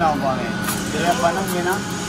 Now, Bonnie. Do you have fun.